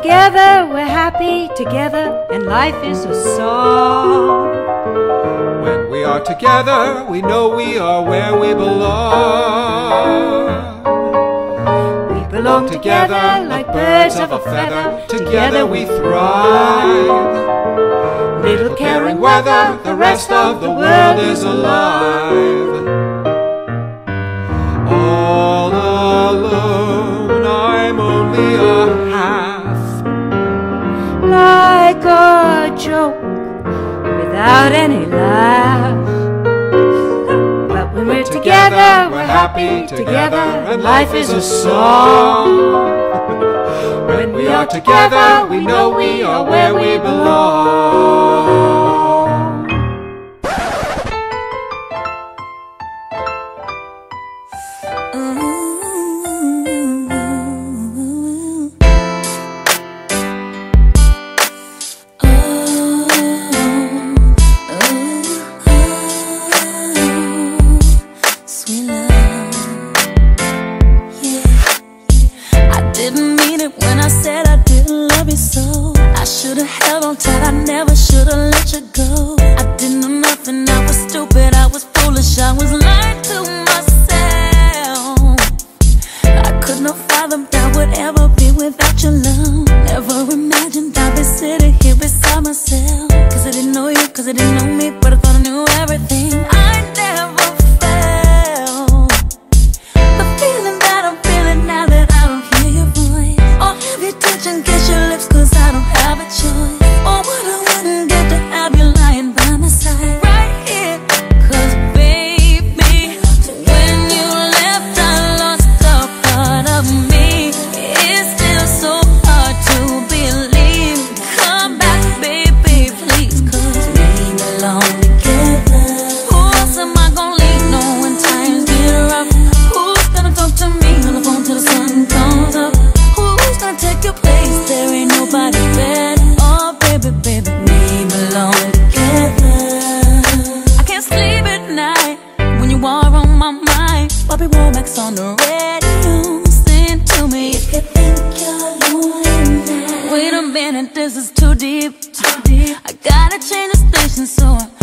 together, we're happy together, and life is a song. When we are together, we know we are where we belong. We belong together like birds of a feather, Together we thrive. Little Caring whether the rest of the world is alive. All alone, I'm only any laugh. But when we're together, we're happy together, and life is a song. When we are together, we know we are where we belong. Sweet said I didn't love you so. I should've held on tight, I never should've let you go. I didn't know nothing, I was stupid, I was foolish, I was lying to myself. I could not fathom that I would ever be without your love. Never imagined I'd be sitting here beside myself. Cause I didn't know you, cause I didn't know me, but I thought I knew everything. Kiss your minute, this is too deep, too deep. I gotta change the station, so